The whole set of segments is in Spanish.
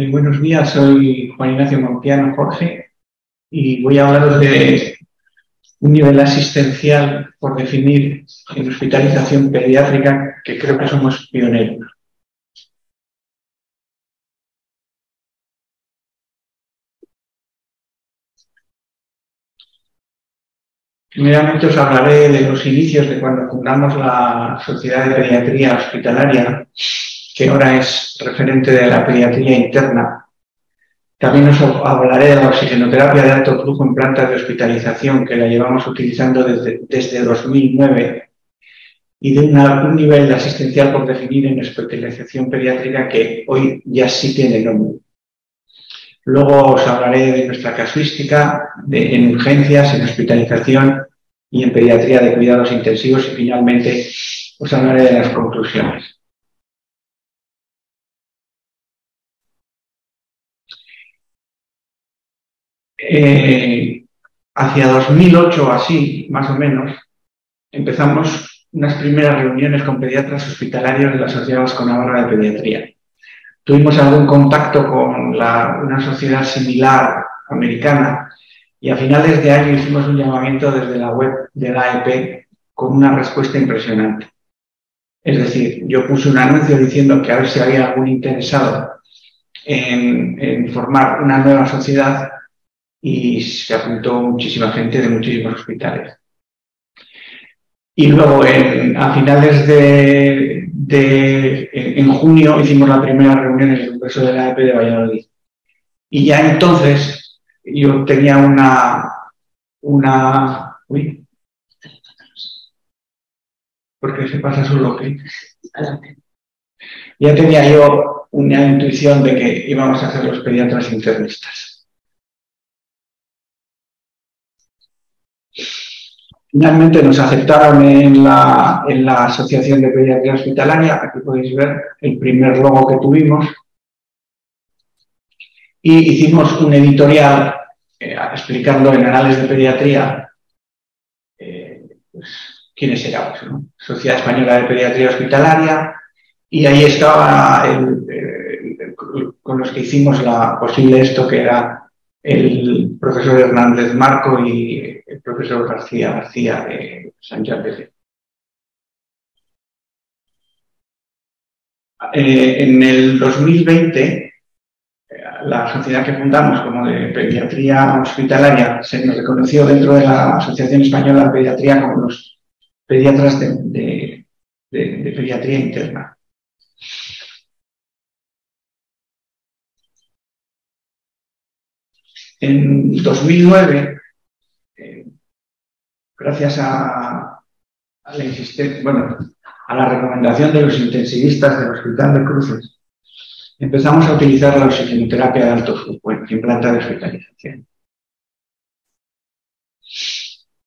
Eh, buenos días, soy Juan Ignacio Montiano Jorge y voy a hablaros de un nivel asistencial por definir en hospitalización pediátrica que creo que somos pioneros. Primeramente os hablaré de los inicios de cuando fundamos la Sociedad de Pediatría Hospitalaria que ahora es referente de la pediatría interna. También os hablaré de la oxigenoterapia de alto flujo en plantas de hospitalización, que la llevamos utilizando desde, desde 2009, y de un nivel asistencial por definir en hospitalización pediátrica que hoy ya sí tiene nombre. Luego os hablaré de nuestra casuística de, en urgencias, en hospitalización y en pediatría de cuidados intensivos y finalmente os hablaré de las conclusiones. Eh, hacia 2008 así, más o menos, empezamos unas primeras reuniones con pediatras hospitalarios de la Sociedad Vasco-Navarra de Pediatría. Tuvimos algún contacto con una sociedad similar americana y a finales de año hicimos un llamamiento desde la web de la AEP con una respuesta impresionante. Es decir, yo puse un anuncio diciendo que a ver si había algún interesado en formar una nueva sociedad y se apuntó muchísima gente de muchísimos hospitales. Y luego, a finales de, en, junio, hicimos la primera reunión en el Congreso de la EP de Valladolid. Y ya entonces yo tenía una, una, uy, porque se pasa su bloque. Ya tenía yo una intuición de que íbamos a ser los pediatras internistas. Finalmente nos aceptaron en la, en la Asociación de Pediatría Hospitalaria, aquí podéis ver el primer logo que tuvimos, y hicimos un editorial eh, explicando en Anales de Pediatría eh, pues, quiénes éramos, Sociedad Española de Pediatría Hospitalaria, y ahí estaba con los que hicimos la posible esto que era el profesor Hernández Marco y el profesor García García de San de eh, en el 2020, la sociedad que fundamos como de pediatría hospitalaria se nos reconoció dentro de la Asociación Española de Pediatría como los pediatras de pediatría interna. En 2009 gracias a, la recomendación de los intensivistas del Hospital de Cruces, empezamos a utilizar la oxigenoterapia de alto flujo en planta de hospitalización.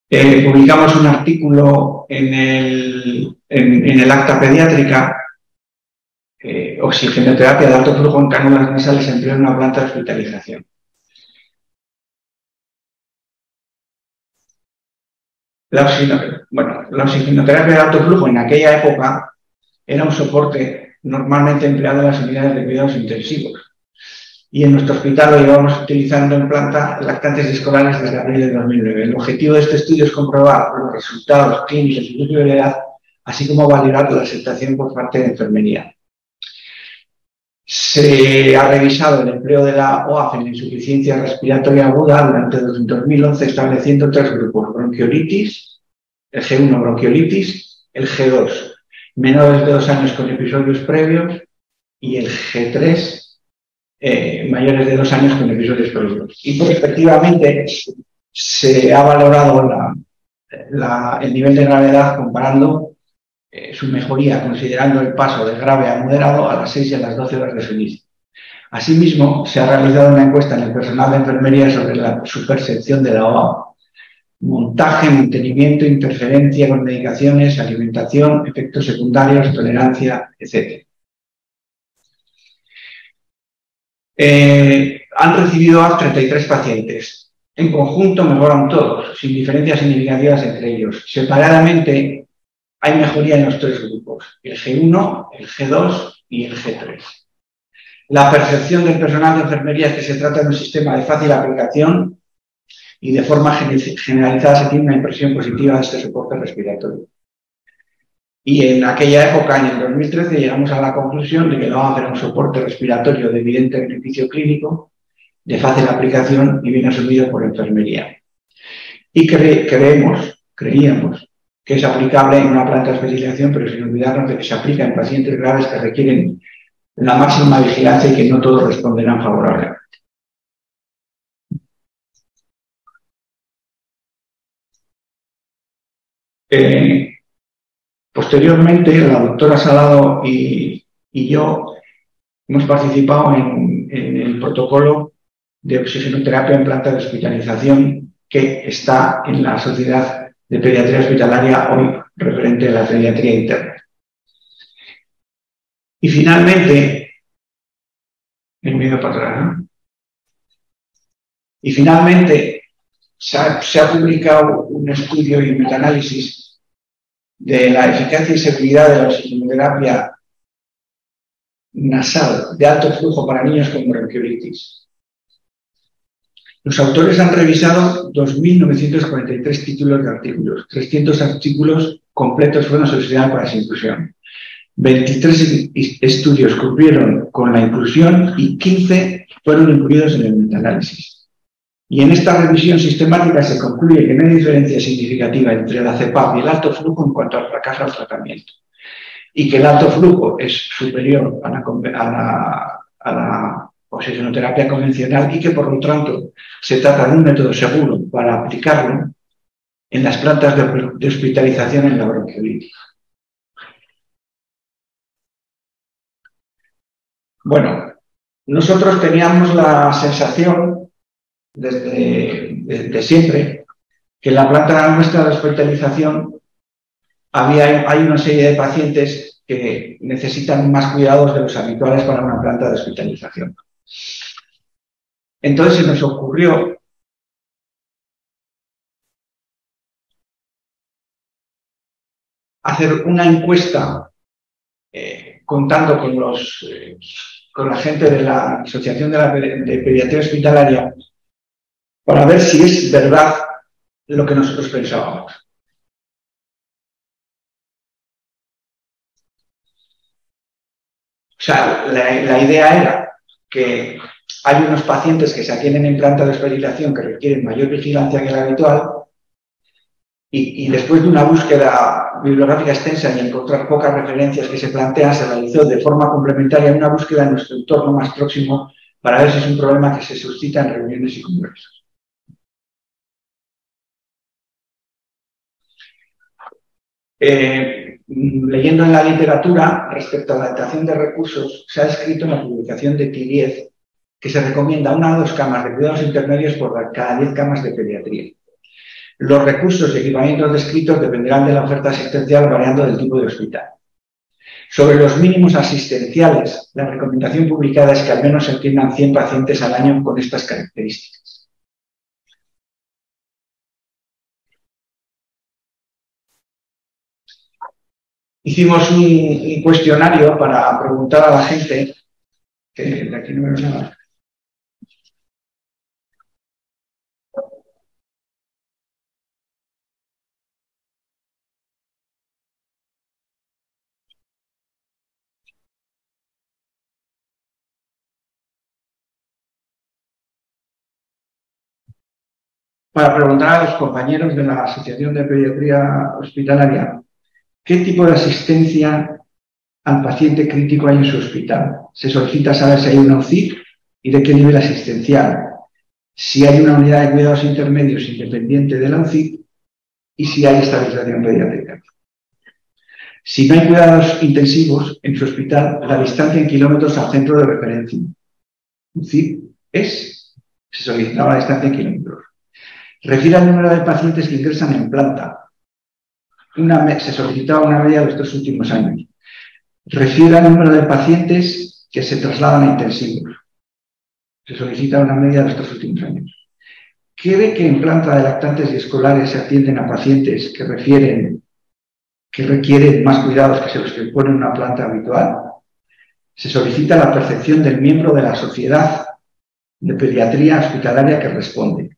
Eh, publicamos un artículo en el, en, el acta pediátrica, eh, oxigenoterapia de alto flujo en cánulas nasales en una planta de hospitalización. La, oxigenoterapia de alto flujo en aquella época era un soporte normalmente empleado en las unidades de cuidados intensivos. Y en nuestro hospital lo llevamos utilizando en planta lactantes escolares desde abril de 2009. El objetivo de este estudio es comprobar los resultados clínicos y de así como validar la aceptación por parte de enfermería. Se ha revisado el empleo de la OAF en insuficiencia respiratoria aguda durante 2011, estableciendo tres grupos, bronquiolitis, el G1 bronquiolitis, el G2 menores de dos años con episodios previos y el G3 eh, mayores de dos años con episodios previos. Y respectivamente se ha valorado el nivel de gravedad comparando eh, su mejoría, considerando el paso de grave a moderado a las 6 y a las 12 horas de su inicio. Asimismo, se ha realizado una encuesta en el personal de enfermería sobre la, su percepción de la OA, montaje, mantenimiento, interferencia con medicaciones, alimentación, efectos secundarios, tolerancia, etc. Eh, han recibido a 33 pacientes. En conjunto mejoran todos, sin diferencias significativas entre ellos. Separadamente hay mejoría en los tres grupos, el G1, el G2 y el G3. La percepción del personal de enfermería es que se trata de un sistema de fácil aplicación y de forma generalizada se tiene una impresión positiva de este soporte respiratorio. Y en aquella época, en el 2013, llegamos a la conclusión de que vamos a un soporte respiratorio de evidente beneficio clínico, de fácil aplicación y bien asumido por enfermería. Y creemos, creíamos, que es aplicable en una planta de especialización, pero sin olvidarnos de que se aplica en pacientes graves que requieren la máxima vigilancia y que no todos responderán favorablemente. Eh, posteriormente, la doctora Salado y, yo hemos participado en, en, el protocolo de oxigenoterapia en planta de hospitalización que está en la Sociedad de Pediatría Hospitalaria, hoy referente a la pediatría interna. Y finalmente, el miedo para atrás, Y finalmente se ha, publicado un estudio y un metaanálisis de la eficacia y seguridad de la oxigenoterapia nasal de alto flujo para niños con bronquiolitis. Los autores han revisado 2.943 títulos de artículos, 300 artículos completos fueron solicitados para esa inclusión. 23 estudios cumplieron con la inclusión y 15 fueron incluidos en el metaanálisis. Y en esta revisión sistemática se concluye que no hay diferencia significativa entre la CEPAP y el alto flujo en cuanto al fracaso del tratamiento. Y que el alto flujo es superior a la, a la, oxigenoterapia convencional y que por lo tanto se trata de un método seguro para aplicarlo en las plantas de, hospitalización en la bronquiolitis. Bueno, nosotros teníamos la sensación desde, siempre que en la planta nuestra de hospitalización había, hay una serie de pacientes que necesitan más cuidados de los habituales para una planta de hospitalización. Entonces nos ocurrió hacer una encuesta eh, contando con los eh, con la gente de la Asociación de, la, Pediatría Hospitalaria para ver si es verdad lo que nosotros pensábamos. O sea, la, idea era que hay unos pacientes que se atienden en planta de hospitalización que requieren mayor vigilancia que la habitual y, y, después de una búsqueda bibliográfica extensa y encontrar pocas referencias que se plantean, se realizó de forma complementaria una búsqueda en nuestro entorno más próximo para ver si es un problema que se suscita en reuniones y congresos. Eh, leyendo en la literatura respecto a la adaptación de recursos, se ha escrito en la publicación de T10 que se recomienda una o dos camas de cuidados intermedios por cada 10 camas de pediatría. Los recursos y equipamientos descritos dependerán de la oferta asistencial variando del tipo de hospital. Sobre los mínimos asistenciales, la recomendación publicada es que al menos se atiendan 100 pacientes al año con estas características. Hicimos un, cuestionario para preguntar a la gente, que de aquí no veo nada, para preguntar a los compañeros de la Asociación de Pediatría Hospitalaria qué tipo de asistencia al paciente crítico hay en su hospital. Se solicita saber si hay una UCI y de qué nivel asistencial, si hay una unidad de cuidados intermedios independiente de la UCI y si hay estabilización pediátrica. Si no hay cuidados intensivos en su hospital, la distancia en kilómetros al centro de referencia. UCI es, se solicitaba la distancia en kilómetros. Refiere al número de pacientes que ingresan en planta. Se solicitaba una media de estos últimos años. Refiere al número de pacientes que se trasladan a intensivos. Se solicita una media de estos últimos años. ¿Cree que en planta de lactantes y escolares se atienden a pacientes que refieren que requieren más cuidados que se los que pone una planta habitual? Se solicita la percepción del miembro de la sociedad de pediatría hospitalaria que responde.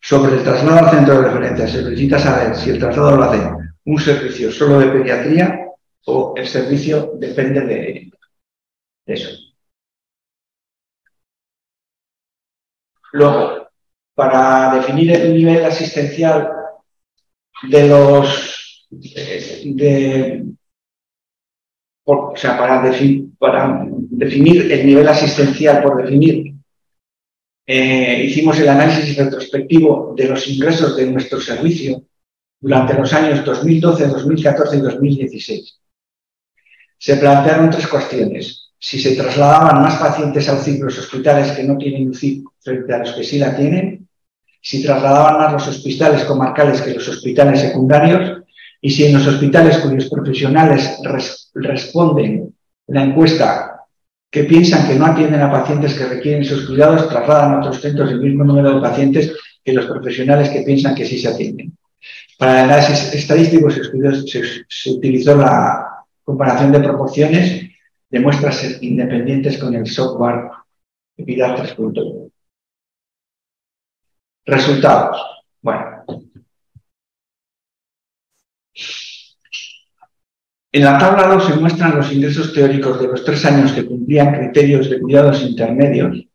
Sobre el traslado al centro de referencia, se solicita saber si el traslado lo hace un servicio solo de pediatría o el servicio depende de, eso. Luego, para definir el nivel asistencial de los de, o sea, para, para, definir el nivel asistencial, por definir, eh, hicimos el análisis retrospectivo de los ingresos de nuestro servicio durante los años 2012, 2014 y 2016. Se plantearon tres cuestiones. Si se trasladaban más pacientes a UCI los hospitales que no tienen UCI frente a los que sí la tienen, si trasladaban más los hospitales comarcales que los hospitales secundarios y si en los hospitales cuyos profesionales responden la encuesta que piensan que no atienden a pacientes que requieren esos cuidados, trasladan a otros centros el mismo número de pacientes que los profesionales que piensan que sí se atienden. Para análisis estadístico se, utilizó la comparación de proporciones de muestras independientes con el software EPIDAR 3.1. Resultados. Bueno. En la tabla 2 se muestran los ingresos teóricos de los tres años que cumplían criterios de cuidados intermedios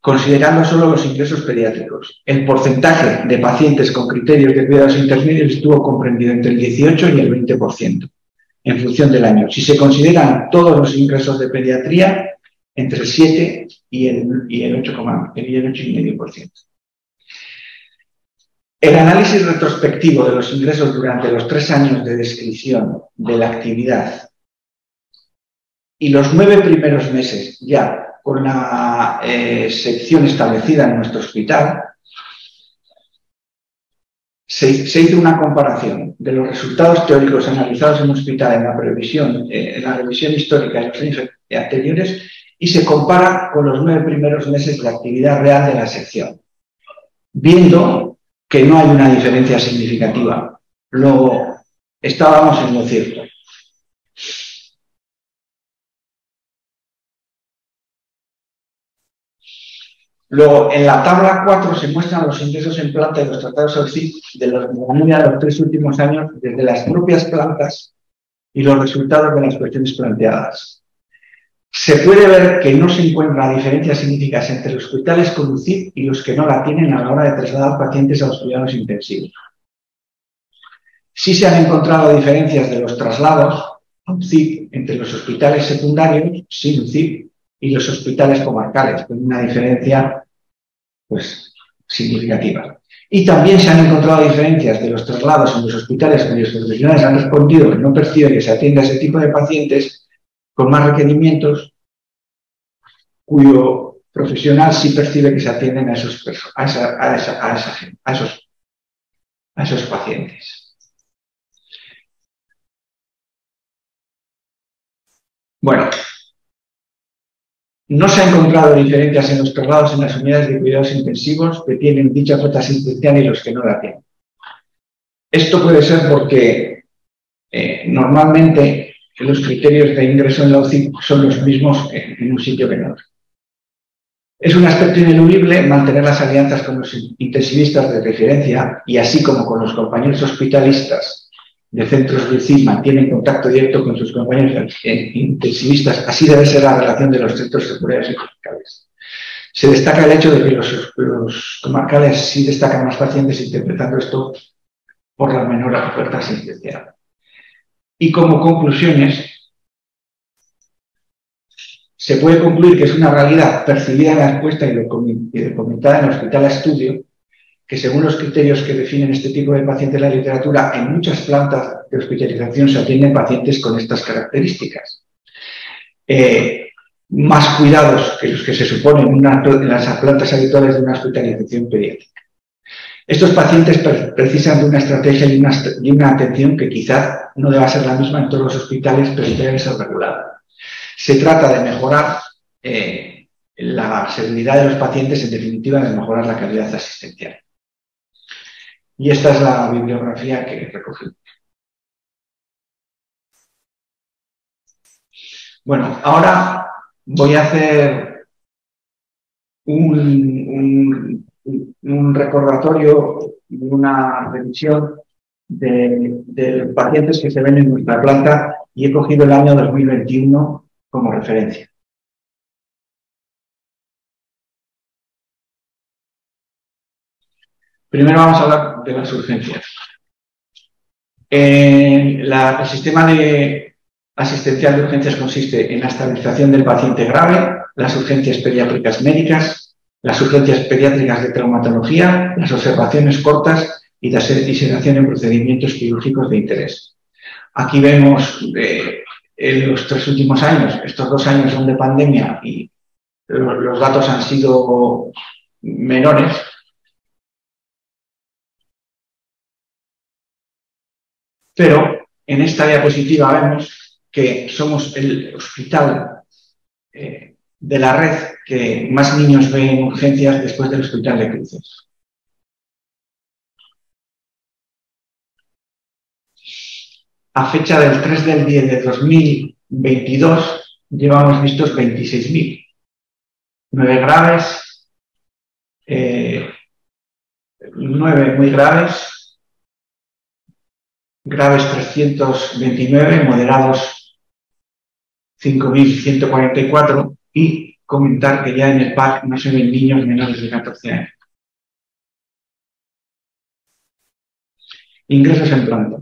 considerando solo los ingresos pediátricos. El porcentaje de pacientes con criterios de cuidados intermedios estuvo comprendido entre el 18 y el 20%, en función del año. Si se consideran todos los ingresos de pediatría, entre el 7 y el, y el 8,5%. El análisis retrospectivo de los ingresos durante los tres años de descripción de la actividad y los nueve primeros meses ya con la eh, sección establecida en nuestro hospital, se, hizo una comparación de los resultados teóricos analizados en el hospital en la previsión, eh, en la revisión histórica de los años anteriores y se compara con los nueve primeros meses de actividad real de la sección, viendo que no hay una diferencia significativa. Luego, estábamos en lo cierto. Luego, en la tabla 4 se muestran los ingresos en planta de los tratados OXID de los de los tres últimos años desde las propias plantas y los resultados de las cuestiones planteadas. Se puede ver que no se encuentra diferencias significativas entre los hospitales con UCID y los que no la tienen a la hora de trasladar pacientes a los cuidados intensivos. Sí se han encontrado diferencias de los traslados a entre los hospitales secundarios sin UCID y los hospitales comarcales, con una diferencia pues, significativa. Y también se han encontrado diferencias de los traslados en los hospitales cuyos profesionales han respondido que no perciben que se atienda a ese tipo de pacientes con más requerimientos, cuyo profesional sí percibe que se atienden a esos, a, a, a esos, a esos pacientes. Bueno, no se han encontrado diferencias en los traslados en las unidades de cuidados intensivos que tienen dicha cuota asistencial y los que no la tienen. Esto puede ser porque eh, normalmente los criterios de ingreso en la UCI son los mismos en un sitio que en otro. Es un aspecto ineludible mantener las alianzas con los intensivistas de referencia y así como con los compañeros hospitalistas de centros de CID mantienen contacto directo con sus compañeros intensivistas, así debe ser la relación de los centros secundarios y comarcales. Se destaca el hecho de que los, comarcales sí destacan más pacientes interpretando esto por la menor oferta asistencial. Y como conclusiones, se puede concluir que es una realidad percibida en la encuesta y documentada en el hospital estudio que según los criterios que definen este tipo de pacientes en la literatura, en muchas plantas de hospitalización se atienden pacientes con estas características. Eh, más cuidados que los que se suponen en, las plantas habituales de una hospitalización pediátrica. Estos pacientes precisan de una estrategia y una, atención que quizás no deba ser la misma en todos los hospitales, pero debe ser regulada. Se trata de mejorar eh, la seguridad de los pacientes, en definitiva, de mejorar la calidad asistencial. Y esta es la bibliografía que recogí. Bueno, ahora voy a hacer un, recordatorio, una revisión de, de pacientes que se ven en nuestra planta y he cogido el año 2021 como referencia. Primero vamos a hablar de las urgencias. el sistema de asistencial de urgencias consiste en la estabilización del paciente grave, las urgencias pediátricas médicas, las urgencias pediátricas de traumatología, las observaciones cortas y la sedación en procedimientos quirúrgicos de interés. Aquí vemos eh, en los tres últimos años, estos dos años son de pandemia y los datos han sido menores, Pero en esta diapositiva vemos que somos el hospital eh, de la red que más niños ven en urgencias después del hospital de cruces. A fecha del 3 del 10 de 2022 llevamos vistos 26.000. Nueve graves, eh, nueve muy graves graves 329, moderados 5.144 y comentar que ya en el PAC no se ven niños menores de 14 años. Ingresos en planta.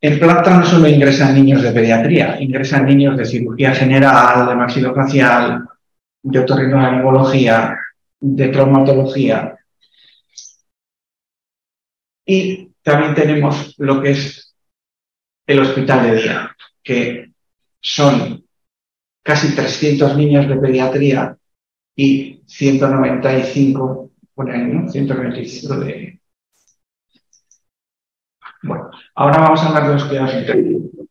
En planta no solo ingresan niños de pediatría, ingresan niños de cirugía general, de maxilofacial, de otorrinolaringología, de traumatología, y también tenemos lo que es el hospital de día, que son casi 300 niños de pediatría y 195, por ¿no? 195 de... Bueno, ahora vamos a hablar de los cuidados intensivos.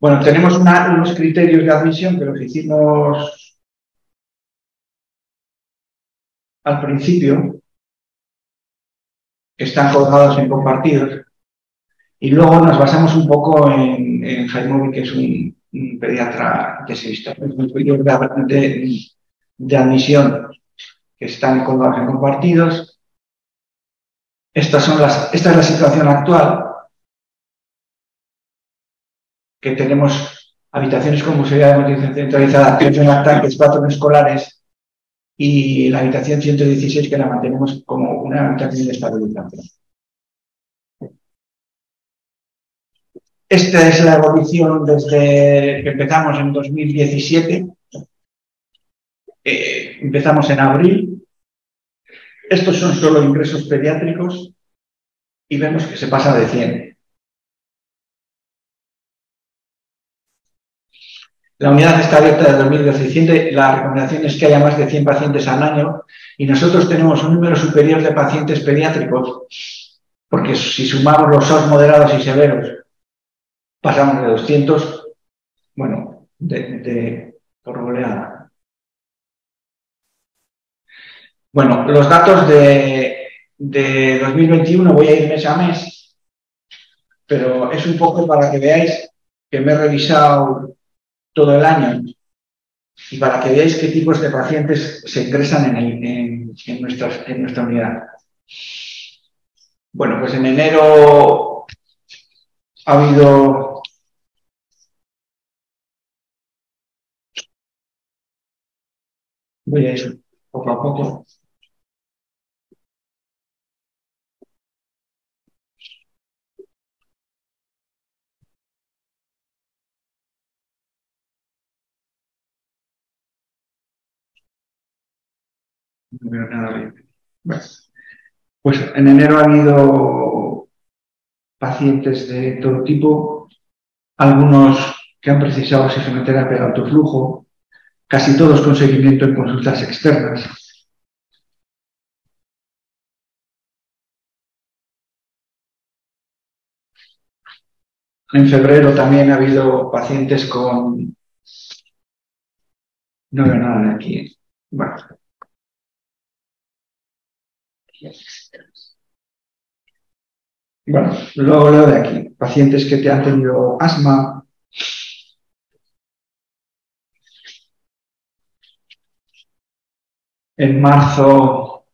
Bueno, tenemos unos criterios de admisión que los hicimos al principio, están colgados en compartidos, y luego nos basamos un poco en, en Jaime, que es un, pediatra que se visto, de, de admisión que están colgados en compartidos. Esta es la situación actual, que tenemos habitaciones con posibilidad de motivación centralizada, atención lactantes, cuatro escolares y la habitación 116 que la mantenemos como una habitación de estabilización. Esta es la evolución desde que empezamos en 2017. Eh, empezamos en abril. Estos son solo ingresos pediátricos y vemos que se pasa de 100. La unidad está abierta desde 2017. La recomendación es que haya más de 100 pacientes al año y nosotros tenemos un número superior de pacientes pediátricos, porque si sumamos los SOS moderados y severos, pasamos de 200, bueno, de, por goleada. Bueno, los datos de, de 2021 voy a ir mes a mes, pero es un poco para que veáis que me he revisado todo el año y para que veáis qué tipos de pacientes se ingresan en, en, en nuestra unidad. Bueno, pues en enero ha habido voy a ir poco a poco. No veo nada pues en enero ha habido pacientes de todo tipo, algunos que han precisado oxigenoterapia de alto flujo, casi todos con seguimiento en consultas externas. En febrero también ha habido pacientes con... No veo nada de aquí. Bueno, Bueno, luego leo de aquí. Pacientes que te han tenido asma. En marzo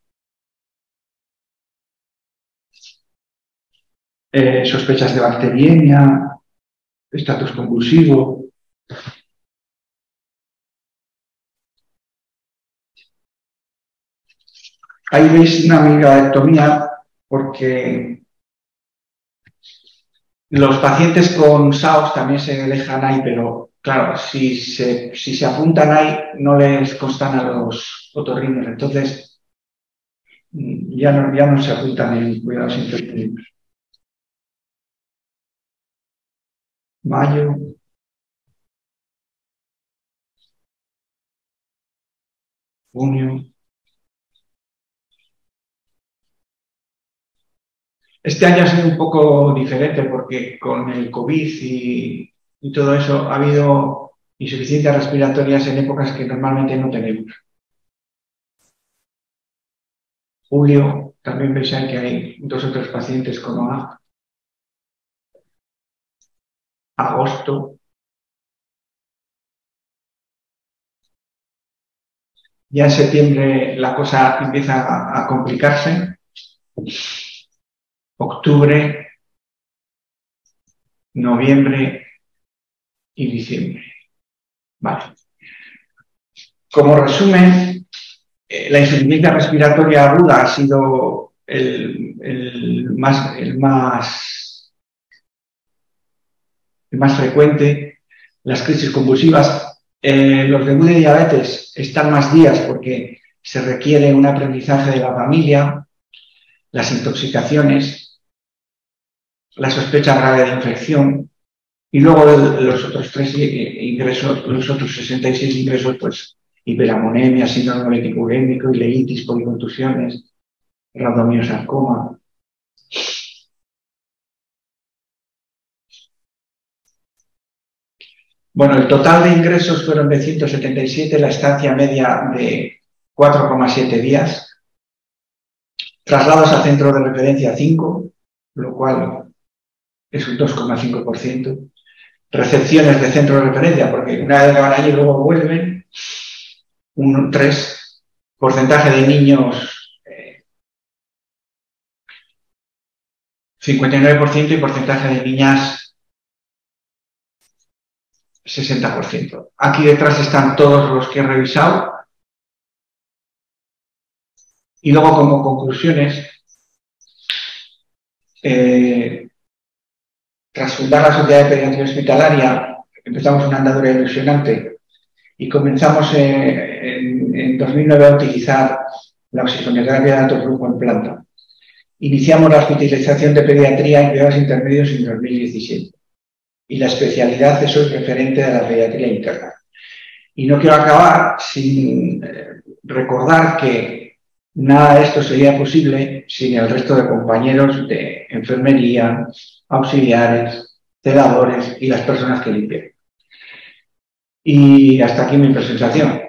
eh, sospechas de bacteriemia, estatus convulsivo. Ahí veis una amigaectomía porque los pacientes con SAOS también se dejan ahí, pero claro, si se, si se apuntan ahí no les constan a los otorrinos, entonces mm, ya no, ya no se apuntan en cuidados intensivos. Mayo. Junio. Este año ha sido un poco diferente porque con el COVID y, todo eso ha habido insuficiencias respiratorias en épocas que normalmente no tenemos. Julio, también veis que hay dos o tres pacientes con OA. Agosto. Ya en septiembre la cosa empieza a complicarse octubre, noviembre y diciembre. Vale. Como resumen, eh, la insuficiencia respiratoria aguda ha sido el, más, el, más, el más frecuente. Las crisis convulsivas, eh, los de diabetes están más días porque se requiere un aprendizaje de la familia, las intoxicaciones, la sospecha grave de infección y luego los otros tres ingresos, los otros 66 ingresos, pues hiperamonemia, síndrome leticurémico, ileitis, policontusiones, sarcoma. Bueno, el total de ingresos fueron de 177, la estancia media de 4,7 días, traslados a centro de referencia 5, lo cual es un 2,5%. Recepciones de centro de referencia, porque una vez van allí luego vuelven, un 3%. Porcentaje de niños, 59% eh, y porcentaje de niñas, 60%. Aquí detrás están todos los que he revisado. Y luego como conclusiones, eh, tras fundar la Sociedad de Pediatría Hospitalaria, empezamos una andadura ilusionante y comenzamos en, 2009 a utilizar la oxigenoterapia de alto flujo en planta. Iniciamos la hospitalización de pediatría en cuidados intermedios en 2017 y la especialidad es hoy referente de la pediatría interna. Y no quiero acabar sin eh, recordar que nada de esto sería posible sin el resto de compañeros de enfermería, auxiliares, celadores y las personas que limpian. Y hasta aquí mi presentación.